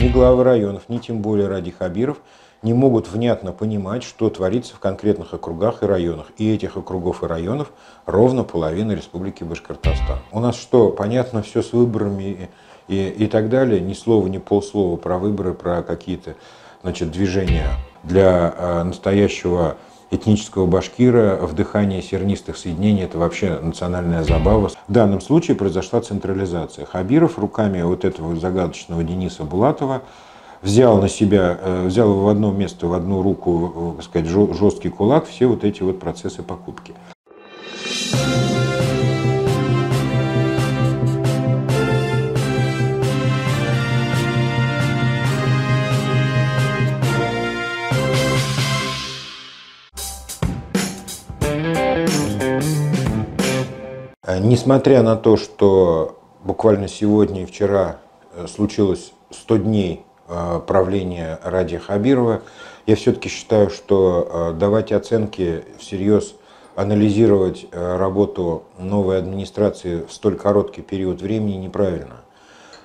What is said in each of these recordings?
Ни главы районов, ни тем более Ради Хабиров не могут внятно понимать, что творится в конкретных округах и районах. И этих округов и районов ровно половина Республики Башкортостан. У нас что, понятно все с выборами и, и, так далее? Ни слова, ни полслова про выборы, про какие-то значит, движения для э, настоящего этнического башкира, вдыхание сернистых соединений – это вообще национальная забава. В данном случае произошла централизация. Хабиров руками вот этого загадочного Дениса Булатова взял на себя, э, взял в одно место, в одну руку, так сказать, жесткий кулак все вот эти вот процессы покупки. Несмотря на то, что буквально сегодня и вчера э, случилось 100 дней э, правления Ради Хабирова, я все-таки считаю, что э, давать оценки всерьез, анализировать работу новой администрации в столь короткий период времени неправильно.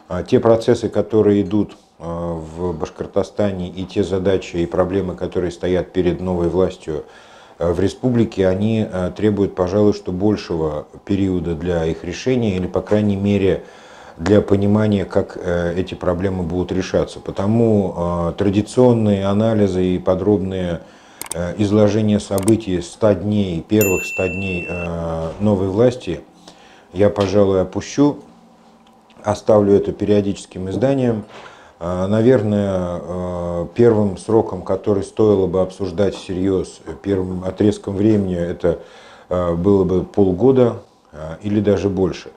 А те процессы, которые идут в Башкортостане, и те задачи и проблемы, которые стоят перед новой властью, Э, в республике, они э, требуют, пожалуй, что большего периода для их решения или, по крайней мере, для понимания, как э, эти проблемы будут решаться. Потому традиционные анализы и подробные изложения событий 100 дней, первых 100 дней новой власти я, пожалуй, опущу, оставлю это периодическим изданием. А, наверное, а, первым сроком, который стоило бы обсуждать всерьез, первым отрезком времени, это а, было бы полгода или даже больше.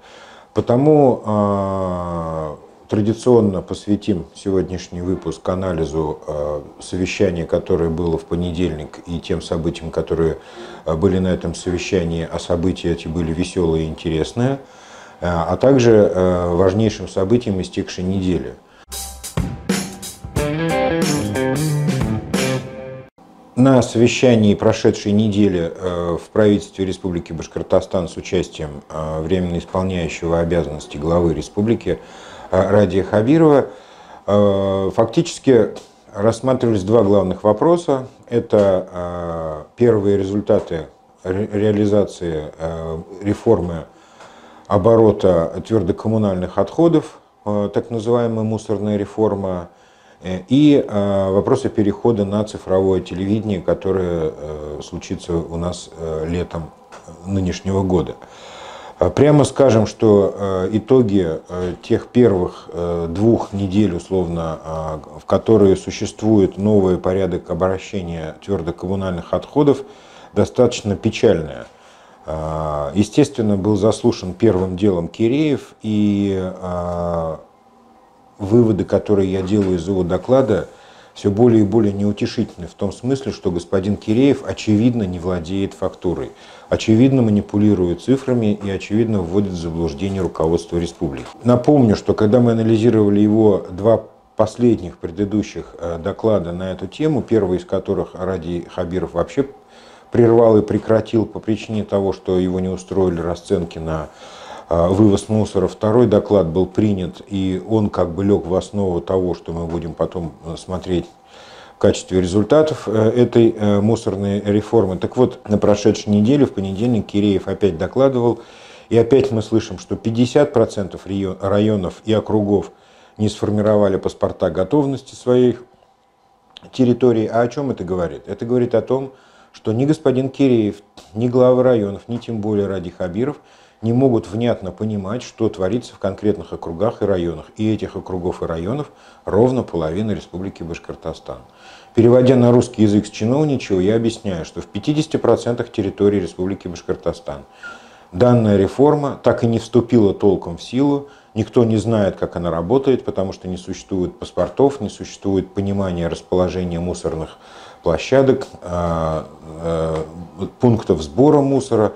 Потому традиционно посвятим сегодняшний выпуск анализу совещания, которое было в понедельник, и тем событиям, которые были на этом совещании, а события эти были веселые и интересные, а также важнейшим событиям истекшей недели – На совещании прошедшей недели э, в правительстве Республики Башкортостан с участием э, временно исполняющего обязанности главы республики э, Радия Хабирова фактически рассматривались два главных вопроса. Это первые результаты реализации реформы оборота твердокоммунальных отходов, так называемая мусорная реформа, и э, вопросы перехода на цифровое телевидение, которое э, случится у нас летом нынешнего года. Прямо скажем, что итоги тех первых двух недель, условно, в которые существует новый порядок обращения твердокоммунальных отходов, достаточно печальные. Естественно, был заслушан первым делом Киреев, и выводы, которые я делаю из его доклада, все более и более неутешительны в том смысле, что господин Киреев очевидно не владеет фактурой, очевидно манипулирует цифрами и очевидно вводит в заблуждение руководство республики. Напомню, что когда мы анализировали его два последних предыдущих э, доклада на эту тему, первый из которых Ради Хабиров вообще прервал и прекратил по причине того, что его не устроили расценки на вывоз мусора. Второй доклад был принят, и он как бы лег в основу того, что мы будем потом э, смотреть в качестве результатов э, этой э, мусорной реформы. Так вот, на прошедшей неделе, в понедельник, Киреев опять докладывал, и опять мы слышим, что 50% районов и округов не сформировали паспорта готовности своих территорий. А о чем это говорит? Это говорит о том, что ни господин Киреев, ни главы районов, ни тем более Ради Хабиров – не могут внятно понимать, что творится в конкретных округах и районах. И этих округов и районов ровно половина Республики Башкортостан. Переводя на русский язык с чиновничего, я объясняю, что в 50% территории Республики Башкортостан данная реформа так и не вступила толком в силу, никто не знает, как она работает, потому что не существует паспортов, не существует понимания расположения мусорных площадок, а, а, пунктов сбора мусора,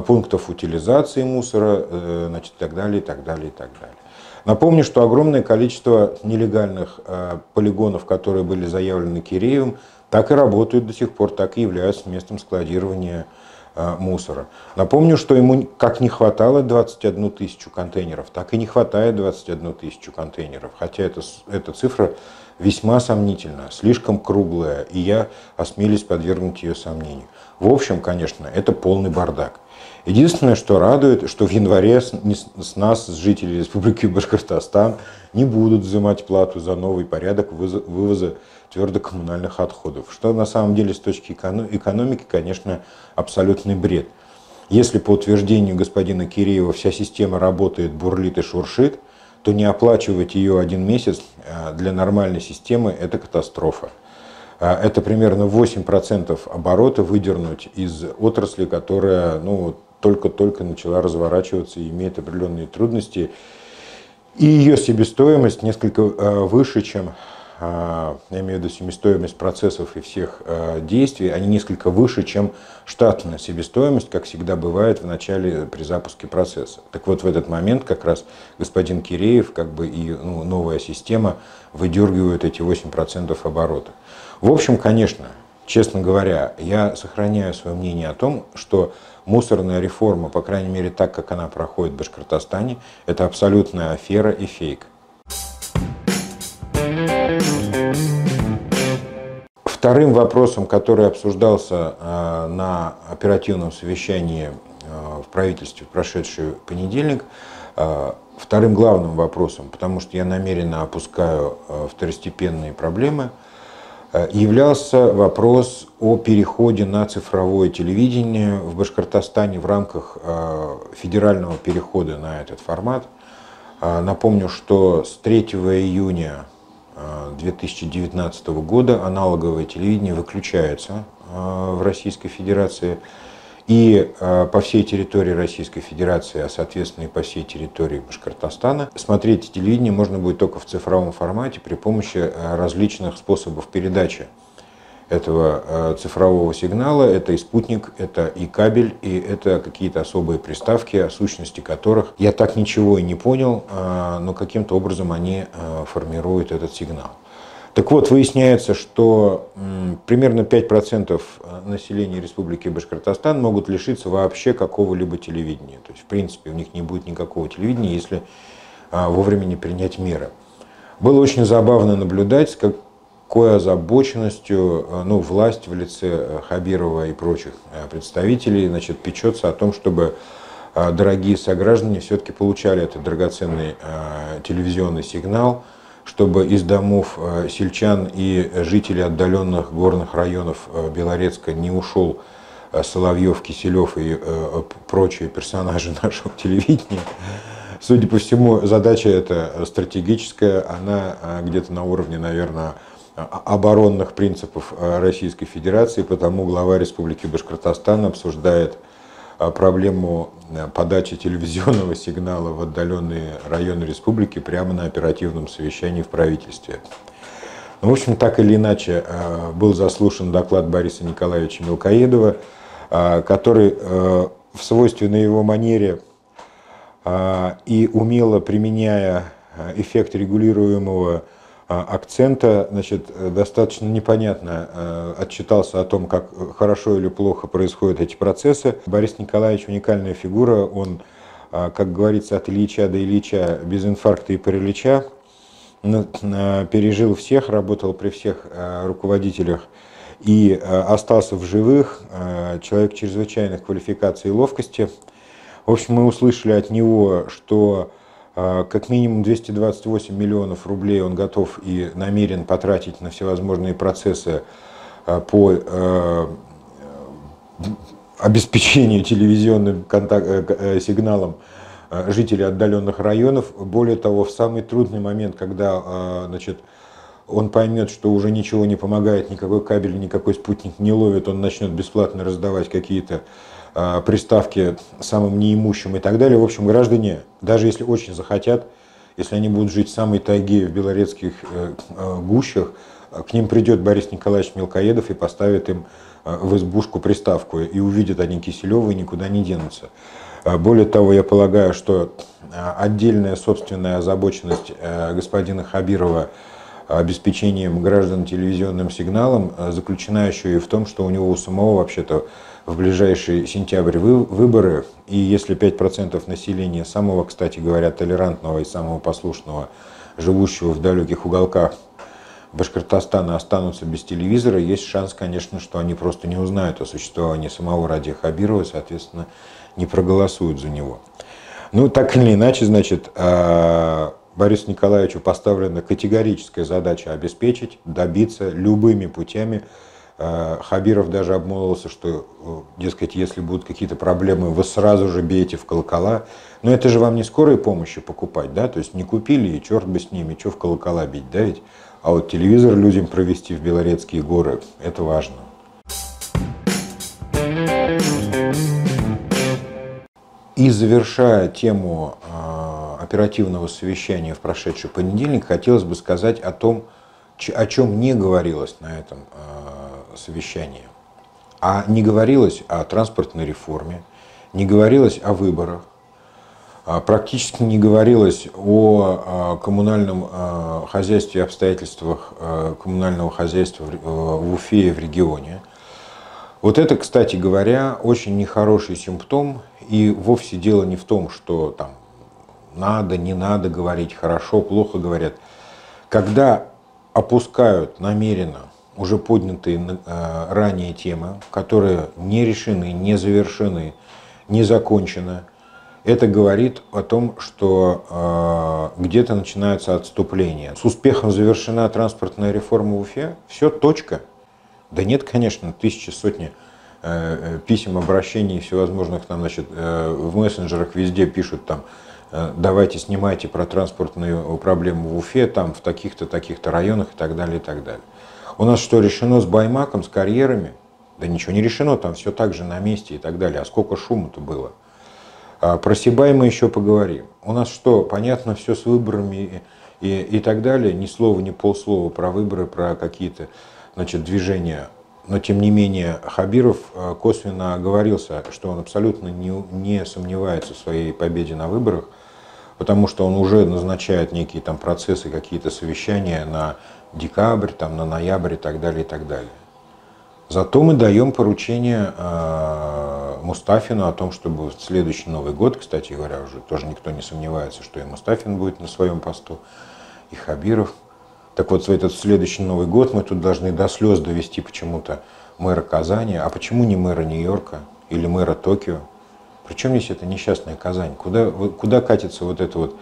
пунктов утилизации мусора, э, значит, и так далее, и так далее, и так далее. Напомню, что огромное количество нелегальных э, полигонов, которые были заявлены Киреевым, так и работают до сих пор, так и являются местом складирования мусора. Напомню, что ему как не хватало 21 тысячу контейнеров, так и не хватает 21 тысячу контейнеров. Хотя это, эта цифра весьма сомнительна, слишком круглая, и я осмелюсь подвергнуть ее сомнению. В общем, конечно, это полный бардак. Единственное, что радует, что в январе с, нас, с жителей Республики Башкортостан, не будут взимать плату за новый порядок вывоза, твердокоммунальных отходов. Что на самом деле с точки экономики, конечно, абсолютный бред. Если по утверждению господина Киреева вся система работает, бурлит и шуршит, то не оплачивать ее один месяц а, для нормальной системы – это катастрофа. А, это примерно 8% оборота выдернуть из отрасли, которая ну, только-только начала разворачиваться и имеет определенные трудности. И ее себестоимость несколько а, выше, чем а, я имею в виду себестоимость процессов и всех а, действий, они несколько выше, чем штатная себестоимость, как всегда бывает в начале при запуске процесса. Так вот, в этот момент как раз господин Киреев как бы и ну, новая система выдергивают эти 8% оборота. В общем, конечно, честно говоря, я сохраняю свое мнение о том, что мусорная реформа, по крайней мере так, как она проходит в Башкортостане, это абсолютная афера и фейк. Вторым вопросом, который обсуждался э, на оперативном совещании э, в правительстве в прошедший понедельник, э, вторым главным вопросом, потому что я намеренно опускаю второстепенные проблемы, являлся вопрос о переходе на цифровое телевидение в Башкортостане в рамках федерального перехода на этот формат. Напомню, что с 3 июня 2019 года аналоговое телевидение выключается э, в Российской Федерации. И э, по всей территории Российской Федерации, а соответственно и по всей территории Башкортостана, смотреть телевидение можно будет только в цифровом формате при помощи э, различных способов передачи этого э, цифрового сигнала. Это и спутник, это и кабель, и это какие-то особые приставки, о сущности которых я так ничего и не понял, но каким-то образом они формируют этот сигнал. Так вот, выясняется, что примерно 5% населения Республики Башкортостан могут лишиться вообще какого-либо телевидения. То есть, в принципе, у них не будет никакого телевидения, если вовремя не принять меры. Было очень забавно наблюдать, как какой озабоченностью э, ну, власть в лице э, Хабирова и прочих э, представителей значит, печется о том, чтобы дорогие сограждане все-таки получали этот драгоценный телевизионный сигнал, чтобы из домов сельчан и жителей отдаленных горных районов Белорецка не ушел Соловьев, Киселев и прочие персонажи нашего телевидения. Судя по всему, задача эта стратегическая, она где-то на уровне, наверное, оборонных принципов э, Российской Федерации, потому глава Республики Башкортостан обсуждает э, проблему э, подачи телевизионного сигнала в отдаленные районы республики прямо на оперативном совещании в правительстве. Ну, в общем, так или иначе, был заслушан доклад Бориса Николаевича Мелкоедова, который в свойственной его манере и умело применяя эффект регулируемого а, акцента, значит, достаточно непонятно э, отчитался о том, как хорошо или плохо происходят эти процессы. Борис Николаевич уникальная фигура, он, а, как говорится, от Ильича до Ильича, без инфаркта и паралича, пережил всех, работал при всех э, руководителях и э, остался в живых, человек чрезвычайных квалификаций и ловкости. В общем, мы услышали от него, что а, как минимум 228 миллионов рублей он готов и намерен потратить на всевозможные процессы а, по а, обеспечению телевизионным э, э, сигналом жителей отдаленных районов. Более того, в самый трудный момент, когда значит, он поймет, что уже ничего не помогает, никакой кабель, никакой спутник не ловит, он начнет бесплатно раздавать какие-то Э, приставки самым неимущим и так далее. В общем, граждане, даже если очень захотят, если они будут жить в самой тайге, в белорецких э, э, гущах, к ним придет Борис Николаевич Мелкоедов и поставит им в избушку приставку. И увидят они Киселева и никуда не денутся. Более того, я полагаю, что отдельная собственная озабоченность господина Хабирова обеспечением граждан телевизионным сигналом заключена еще и в том, что у него у самого вообще-то в ближайший сентябрь выборы, и если 5% населения самого, кстати говоря, толерантного и самого послушного, живущего в далеких уголках Башкортостана останутся без телевизора, есть шанс, конечно, что они просто не узнают о существовании самого Радия Хабирова, соответственно, не проголосуют за него. Ну, так или иначе, значит, а, Борису Николаевичу поставлена категорическая задача обеспечить, добиться любыми путями Хабиров даже обмолвился, что, э, дескать, если будут какие-то проблемы, вы сразу же бейте в колокола. Но это же вам не скорой помощи покупать, да? То есть не купили, и черт бы с ними, что в колокола бить, да ведь? А вот телевизор людям провести в Белорецкие горы, это важно. И завершая тему э, оперативного совещания в прошедший понедельник, хотелось бы сказать о том, о чем не говорилось на этом совещании. А не говорилось о транспортной реформе, не говорилось о выборах, а практически не говорилось о коммунальном хозяйстве и обстоятельствах коммунального хозяйства в Уфе и в регионе. Вот это, кстати говоря, очень нехороший симптом, и вовсе дело не в том, что там надо, не надо говорить, хорошо, плохо говорят. Когда опускают намеренно уже поднятые э, ранее темы, которые не решены, не завершены, не закончены. Это говорит о том, что э, где-то начинается отступление. С успехом завершена транспортная реформа в Уфе. Все, точка. Да нет, конечно, тысячи, сотни э, писем, обращений всевозможных там, значит, в мессенджерах везде пишут там, давайте снимайте про транспортную проблему в Уфе, там в таких-то, таких-то районах и так далее, и так далее. У нас что, решено с Баймаком, с карьерами? Да ничего не решено, там все так же на месте и так далее. А сколько шума-то было? А про Сибай мы еще поговорим. У нас что, понятно все с выборами и, и, и так далее? Ни слова, ни полслова про выборы, про какие-то значит, движения. Но тем не менее Хабиров э, косвенно оговорился, что он абсолютно не, не сомневается в своей победе на выборах, потому что он уже назначает некие там процессы, какие-то совещания на декабрь, там, на ноябрь и так далее, и так далее. Зато мы даем поручение э, Мустафину о том, чтобы в следующий Новый год, кстати говоря, уже тоже никто не сомневается, что и Мустафин будет на своем посту, и Хабиров. Так вот, в этот следующий Новый год мы тут должны до слез довести почему-то мэра Казани, а почему не мэра Нью-Йорка или мэра Токио? Причем здесь это несчастная Казань? Куда, куда катится вот это вот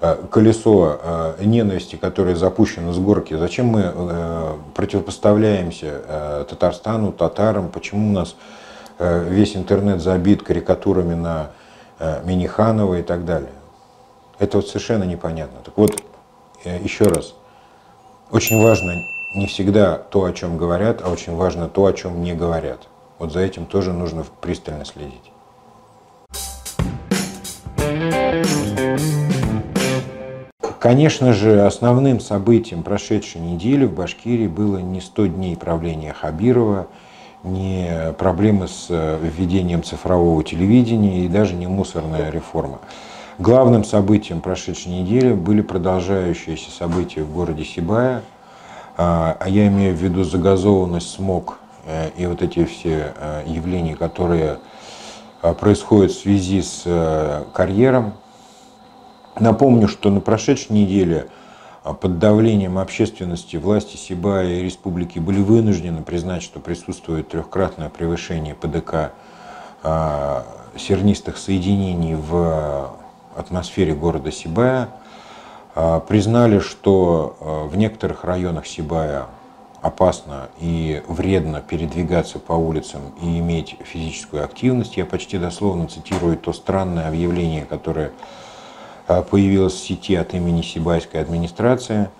Э, колесо э, ненависти, которое запущено с горки, зачем мы э, противопоставляемся Татарстану, татарам, почему у нас весь интернет забит карикатурами на Миниханова и так далее. Это вот совершенно непонятно. Так вот, еще раз, очень важно не всегда то, о чем говорят, а очень важно то, о чем не говорят. Вот за этим тоже нужно пристально следить. Конечно же, основным событием прошедшей недели в Башкирии было не 100 дней правления Хабирова, не проблемы с э, введением цифрового телевидения и даже не мусорная реформа. Главным событием прошедшей недели были продолжающиеся события в городе Сибая, а, а я имею в виду загазованность, смог э, и вот эти все э, явления, которые происходят в связи с карьером Напомню, что на прошедшей неделе а, под давлением общественности власти Сибая и республики были вынуждены признать, что присутствует трехкратное превышение ПДК а, сернистых соединений в атмосфере города Сибая. А, признали, что в некоторых районах Сибая опасно и вредно передвигаться по улицам и иметь физическую активность. Я почти дословно цитирую то странное объявление, которое а, появилась в сети от имени Сибайской администрации.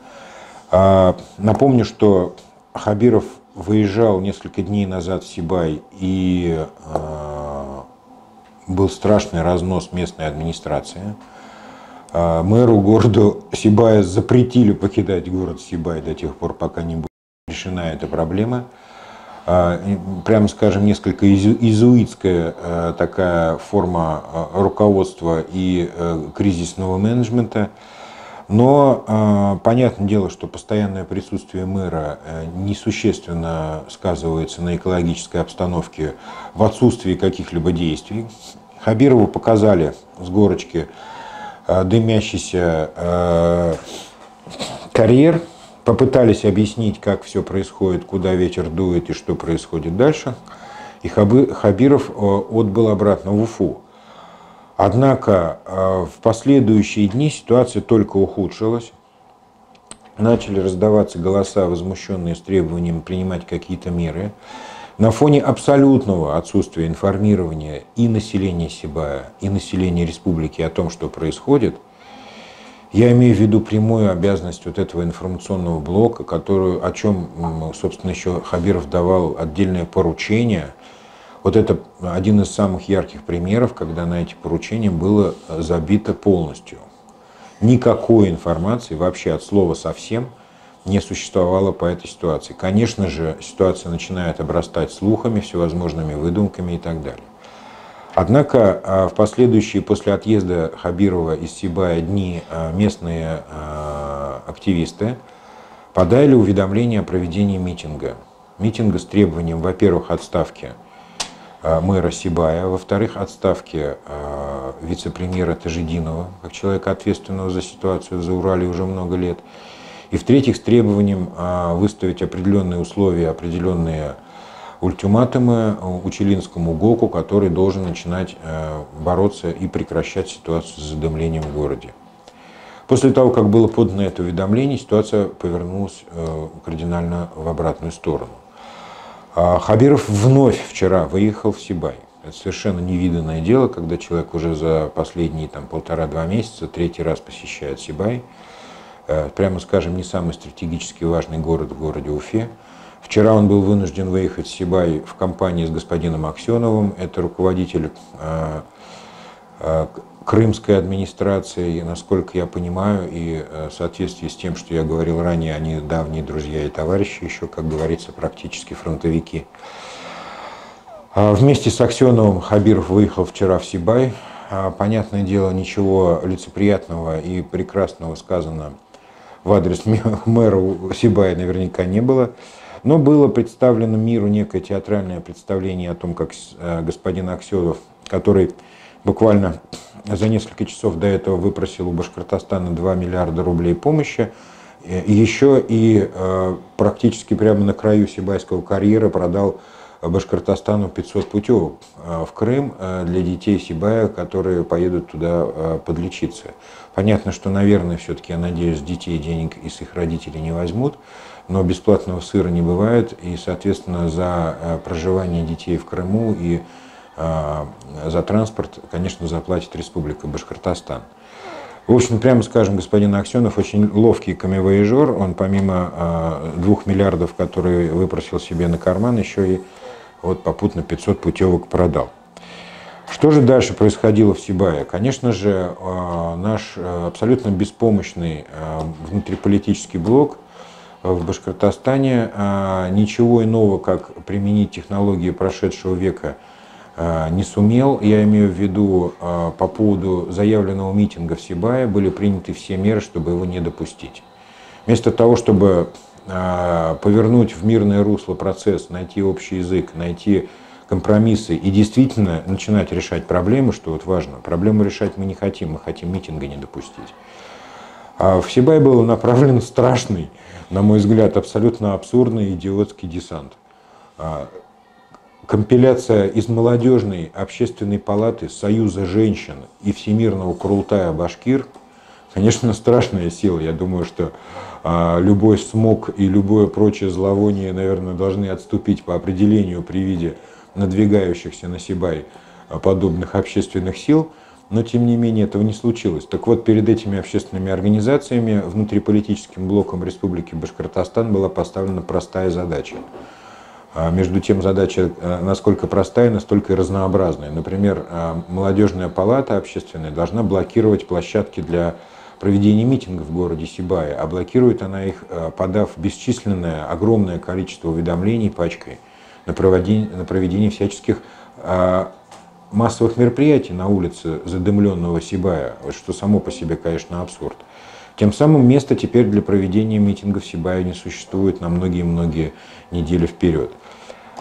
А, напомню, что Хабиров выезжал несколько дней назад в Сибай и а, был страшный разнос местной администрации. Мэру города Сибая запретили покидать город Сибай до тех пор, пока не будет решена эта проблема. А, прямо скажем, несколько изуитская э, такая форма э, руководства и э, кризисного менеджмента. Но э, понятное дело, что постоянное присутствие мэра э, несущественно сказывается на экологической обстановке в отсутствии каких-либо действий. Хабирову показали с горочки э, дымящийся э, карьер, попытались объяснить, как все происходит, куда ветер дует и что происходит дальше. И Хабиров э, отбыл обратно в Уфу. Однако э, в последующие дни ситуация только ухудшилась. Начали раздаваться голоса, возмущенные с требованием принимать какие-то меры. На фоне абсолютного отсутствия информирования и населения Сибая, и населения республики о том, что происходит, я имею в виду прямую обязанность вот этого информационного блока, которую, о чем, собственно, еще Хабиров давал отдельное поручение – вот это один из самых ярких примеров, когда на эти поручения было э, забито полностью. Никакой информации вообще от слова совсем не существовало по этой ситуации. Конечно же, ситуация начинает обрастать слухами, всевозможными выдумками и так далее. Однако а, в последующие после отъезда Хабирова из Сибая дни а, местные а, активисты подали уведомление о проведении митинга. Митинга с требованием, во-первых, отставки – мэра Сибая, во-вторых, отставки вице-премьера Тажидинова, как человека, ответственного за ситуацию за Урале уже много лет, и в-третьих, с требованием выставить определенные условия, определенные ультиматумы Учелинскому ГОКу, который должен начинать бороться и прекращать ситуацию с задымлением в городе. После того, как было подано это уведомление, ситуация повернулась кардинально в обратную сторону. А Хабиров вновь вчера выехал в Сибай. Это совершенно невиданное дело, когда человек уже за последние там, полтора-два месяца третий раз посещает Сибай. Э, прямо скажем, не самый стратегически важный город в городе Уфе. Вчера он был вынужден выехать в Сибай в компании с господином Аксеновым. Это руководитель э, э, крымской администрации, насколько я понимаю, и э, в соответствии с тем, что я говорил ранее, они давние друзья и товарищи, еще, как говорится, практически фронтовики. А вместе с Аксеновым Хабиров выехал вчера в Сибай. А, понятное дело, ничего лицеприятного и прекрасного сказано в адрес мэра Сибая наверняка не было. Но было представлено миру некое театральное представление о том, как э, господин Аксенов, который буквально за несколько часов до этого выпросил у Башкортостана 2 миллиарда рублей помощи. Еще и э, практически прямо на краю Сибайского карьера продал Башкортостану 500 путевок э, в Крым э, для детей Сибая, которые поедут туда подлечиться. Понятно, что, наверное, все-таки, я надеюсь, детей денег из их родителей не возьмут, но бесплатного сыра не бывает, и, соответственно, за проживание детей в Крыму и а, за транспорт, конечно, заплатит Республика Башкортостан. В общем, прямо скажем, господин Аксенов очень ловкий камевояжер. Он помимо а, двух миллиардов, которые выпросил себе на карман, еще и вот попутно 500 путевок продал. Что же дальше происходило в Сибае? Конечно же, наш абсолютно беспомощный внутриполитический блок в Башкортостане ничего иного, как применить технологии прошедшего века – Э, не сумел. Я имею в виду э, по поводу заявленного митинга в Сибае были приняты все меры, чтобы его не допустить. Вместо того, чтобы повернуть в мирное русло процесс, найти общий язык, найти компромиссы и действительно начинать решать проблемы, что вот важно. Проблему решать мы не хотим, мы хотим митинга не допустить. А в Сибай был направлен страшный, на мой взгляд, абсолютно абсурдный идиотский десант. А, компиляция из молодежной общественной палаты Союза женщин и Всемирного Крултая Башкир, конечно, страшная сила. Я думаю, что а, любой смог и любое прочее зловоние, наверное, должны отступить по определению при виде надвигающихся на Сибай подобных общественных сил. Но, тем не менее, этого не случилось. Так вот, перед этими общественными организациями, внутриполитическим блоком Республики Башкортостан была поставлена простая задача – а между тем задача э, насколько простая, настолько и разнообразная. Например, э, молодежная палата общественная должна блокировать площадки для проведения митингов в городе Сибае, а блокирует она их, э, подав бесчисленное, огромное количество уведомлений пачкой на проведение, на проведение всяческих массовых мероприятий на улице задымленного Сибая, что само по себе, конечно, абсурд. Тем самым места теперь для проведения митингов Сибая не существует на многие-многие недели вперед.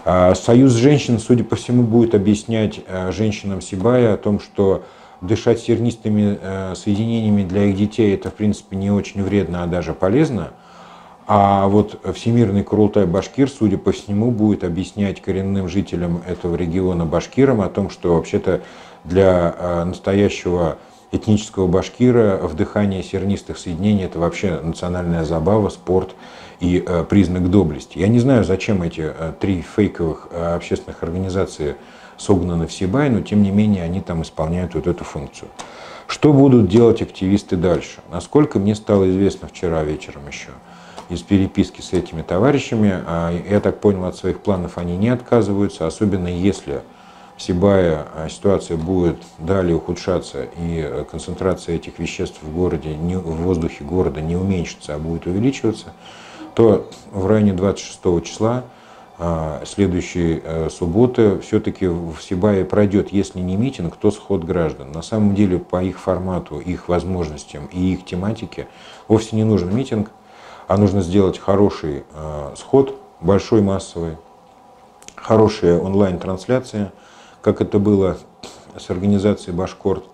А Союз женщин, судя по всему, будет объяснять э, женщинам Сибая о том, что дышать сернистыми э, соединениями для их детей это, в принципе, не очень вредно, а даже полезно. А вот Всемирный Курултай Башкир, судя по всему, будет объяснять коренным жителям этого региона башкирам о том, что вообще-то для э, настоящего этнического башкира вдыхание сернистых соединений – это вообще национальная забава, спорт и э, признак доблести. Я не знаю, зачем эти э, три фейковых общественных организации согнаны в Сибай, но тем не менее они там исполняют вот эту функцию. Что будут делать активисты дальше? Насколько мне стало известно вчера вечером еще из переписки с этими товарищами, а, я так понял, от своих планов они не отказываются, особенно если в Сибае а, ситуация будет далее ухудшаться и э, концентрация этих веществ в городе, в воздухе города не уменьшится, а будет увеличиваться, то в районе 26 числа а, следующей э, субботы все-таки в Сибае пройдет, если не митинг, то сход граждан. На самом деле по их формату, их возможностям и их тематике вовсе не нужен митинг, а нужно сделать хороший э, сход, большой, массовый, хорошая онлайн-трансляция – как это было с организацией Башкорт.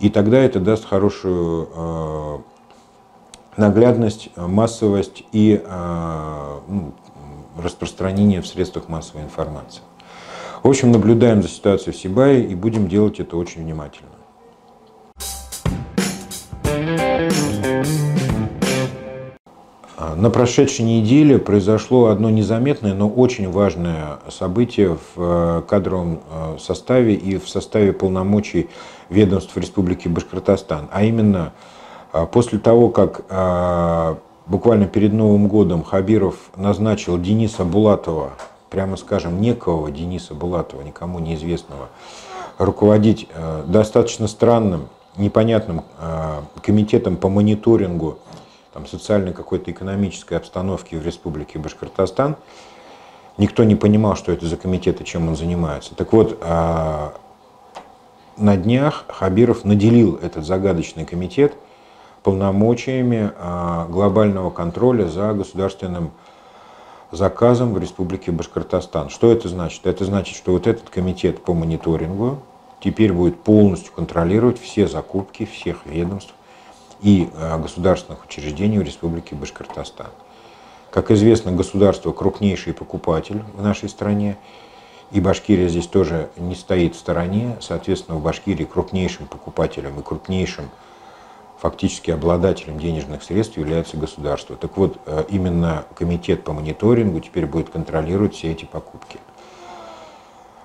И тогда это даст хорошую э, наглядность, массовость и э, ну, распространение в средствах массовой информации. В общем, наблюдаем за ситуацией в Сибае и будем делать это очень внимательно. На прошедшей неделе произошло одно незаметное, но очень важное событие в э, кадровом э, составе и в составе полномочий ведомств Республики Башкортостан. А именно, э, после того, как буквально перед Новым годом Хабиров назначил Дениса Булатова, прямо скажем, некого Дениса Булатова, никому неизвестного, руководить достаточно странным, непонятным комитетом по мониторингу там, социальной какой-то экономической обстановки в Республике Башкортостан. Никто не понимал, что это за комитет и чем он занимается. Так вот, а, на днях Хабиров наделил этот загадочный комитет полномочиями а, глобального контроля за государственным заказом в Республике Башкортостан. Что это значит? Это значит, что вот этот комитет по мониторингу теперь будет полностью контролировать все закупки всех ведомств и э, государственных учреждений в Республике Башкортостан. Как известно, государство крупнейший покупатель в нашей стране, и Башкирия здесь тоже не стоит в стороне. Соответственно, в Башкирии крупнейшим покупателем и крупнейшим фактически обладателем денежных средств является государство. Так вот, э, именно комитет по мониторингу теперь будет контролировать все эти покупки.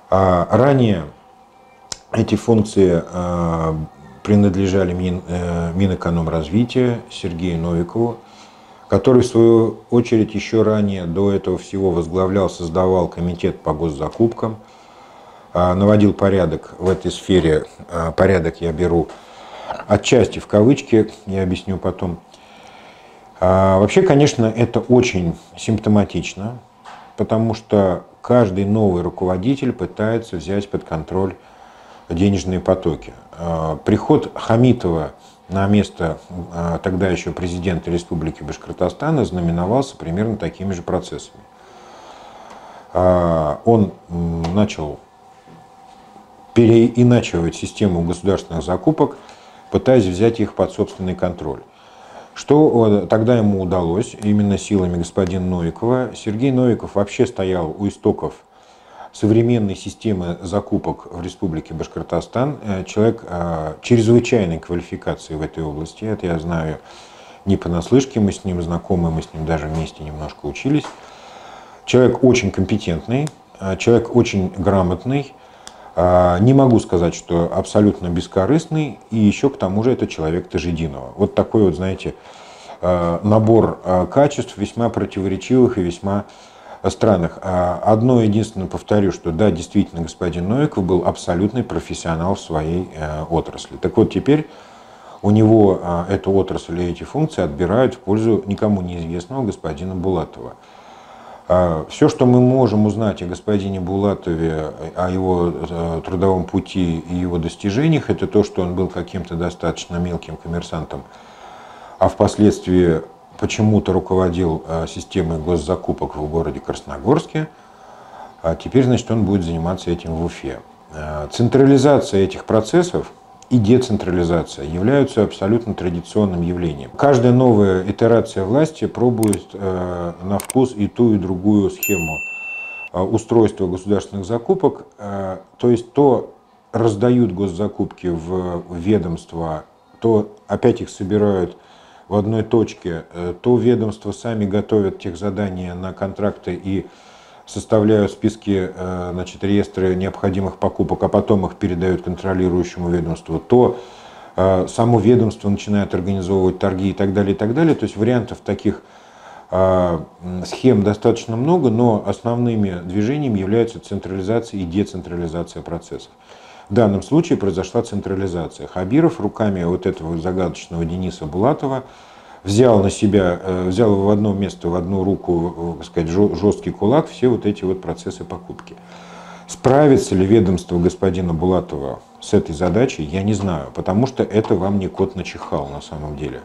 А ранее эти функции э, принадлежали Мин, э, Минэкономразвития Сергею Новикову, который, в свою очередь, еще ранее до этого всего возглавлял, создавал комитет по госзакупкам, э, наводил порядок в этой сфере. Э, порядок я беру отчасти в кавычки, я объясню потом. А, вообще, конечно, это очень симптоматично, потому что каждый новый руководитель пытается взять под контроль денежные потоки. А, приход Хамитова на место а, тогда еще президента Республики Башкортостана знаменовался примерно такими же процессами. А, он начал переиначивать систему государственных закупок, пытаясь взять их под собственный контроль. Что тогда ему удалось именно силами господина Новикова? Сергей Новиков вообще стоял у истоков современной системы закупок в Республике Башкортостан. Э, человек э, чрезвычайной квалификации в этой области. Это я знаю не понаслышке, мы с ним знакомы, мы с ним даже вместе немножко учились. Человек очень компетентный, э, человек очень грамотный. Не могу сказать, что абсолютно бескорыстный. И еще к тому же это человек Тажидинова. Вот такой вот, знаете, набор качеств весьма противоречивых и весьма странах. А одно единственное повторю, что да, действительно, господин Новиков был абсолютный профессионал в своей э, отрасли. Так вот, теперь у него э, эту отрасль и эти функции отбирают в пользу никому неизвестного господина Булатова. А Все, что мы можем узнать о господине Булатове, о его э, трудовом пути и его достижениях, это то, что он был каким-то достаточно мелким коммерсантом а впоследствии почему-то руководил э, системой госзакупок в городе Красногорске. А теперь, значит, он будет заниматься этим в Уфе. Э, централизация этих процессов и децентрализация являются абсолютно традиционным явлением. Каждая новая итерация власти пробует э, на вкус и ту, и другую схему устройства государственных закупок. То есть то раздают госзакупки в ведомства, то опять их собирают в одной точке, э, то ведомства сами готовят тех задания на контракты и составляют списки, э, значит, реестры необходимых покупок, а потом их передают контролирующему ведомству, то э, само ведомство начинает организовывать торги и так далее, и так далее. То есть вариантов таких схем достаточно много, но основными движениями являются централизация и децентрализация процессов. В данном случае произошла централизация. Хабиров руками вот этого загадочного Дениса Булатова взял на себя, э, взял в одно место, в одну руку, э, так сказать, жесткий кулак все вот эти вот процессы покупки. Справится ли ведомство господина Булатова с этой задачей, я не знаю, потому что это вам не кот начихал на самом деле.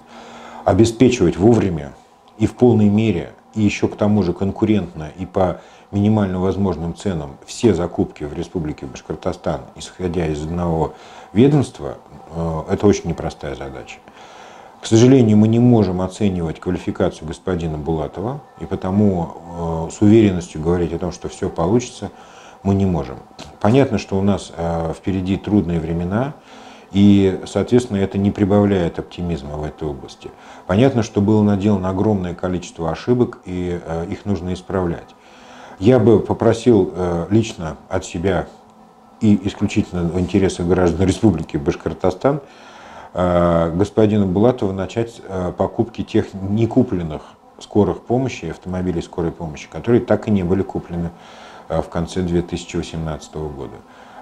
Обеспечивать вовремя и в полной мере, и еще к тому же конкурентно и по минимально возможным ценам все закупки в Республике Башкортостан, исходя из одного ведомства, э, это очень непростая задача. К сожалению, мы не можем оценивать квалификацию господина Булатова, и потому э, с уверенностью говорить о том, что все получится, мы не можем. Понятно, что у нас э, впереди трудные времена, и, соответственно, это не прибавляет оптимизма в этой области. Понятно, что было наделано огромное количество ошибок, и их нужно исправлять. Я бы попросил э, лично от себя и исключительно в интересах граждан Республики Башкортостан э, господина Булатова начать э, покупки тех некупленных скорых помощи, автомобилей скорой помощи, которые так и не были куплены в конце 2018 года.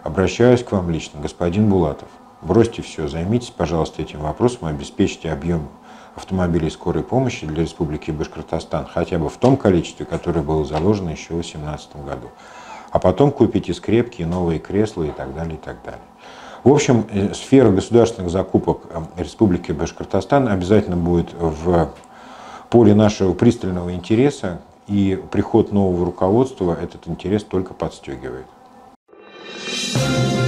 Обращаюсь к вам лично, господин Булатов, бросьте все, займитесь, пожалуйста, этим вопросом, обеспечьте объем автомобилей скорой помощи для Республики Башкортостан хотя бы в том количестве, которое было заложено еще в 2018 году. А потом купите скрепки, новые кресла и так далее, и так далее. В общем, э, сфера государственных закупок э, Республики Башкортостан обязательно будет в поле нашего пристального интереса, и приход нового руководства этот интерес только подстегивает. Thank you